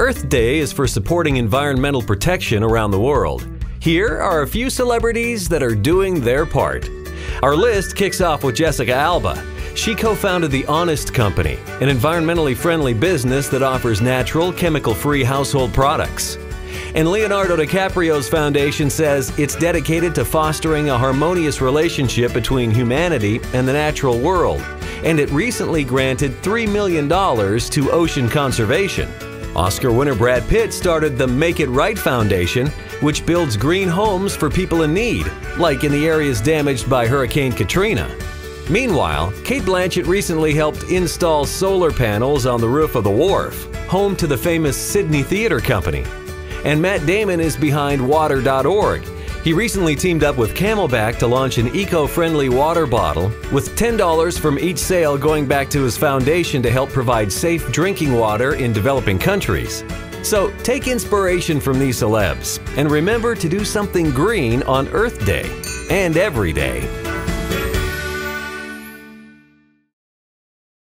Earth Day is for supporting environmental protection around the world. Here are a few celebrities that are doing their part. Our list kicks off with Jessica Alba. She co founded The Honest Company, an environmentally friendly business that offers natural, chemical free household products. And Leonardo DiCaprio's foundation says it's dedicated to fostering a harmonious relationship between humanity and the natural world. And it recently granted $3 million to ocean conservation. Oscar winner Brad Pitt started the Make It Right Foundation, which builds green homes for people in need, like in the areas damaged by Hurricane Katrina. Meanwhile, Cate Blanchett recently helped install solar panels on the roof of the wharf, home to the famous Sydney Theatre Company. And Matt Damon is behind Water.org. He recently teamed up with CamelBak to launch an eco friendly water bottle, with $10 from each sale going back to his foundation to help provide safe drinking water in developing countries. So take inspiration from these celebs and remember to do something green on Earth Day and every day.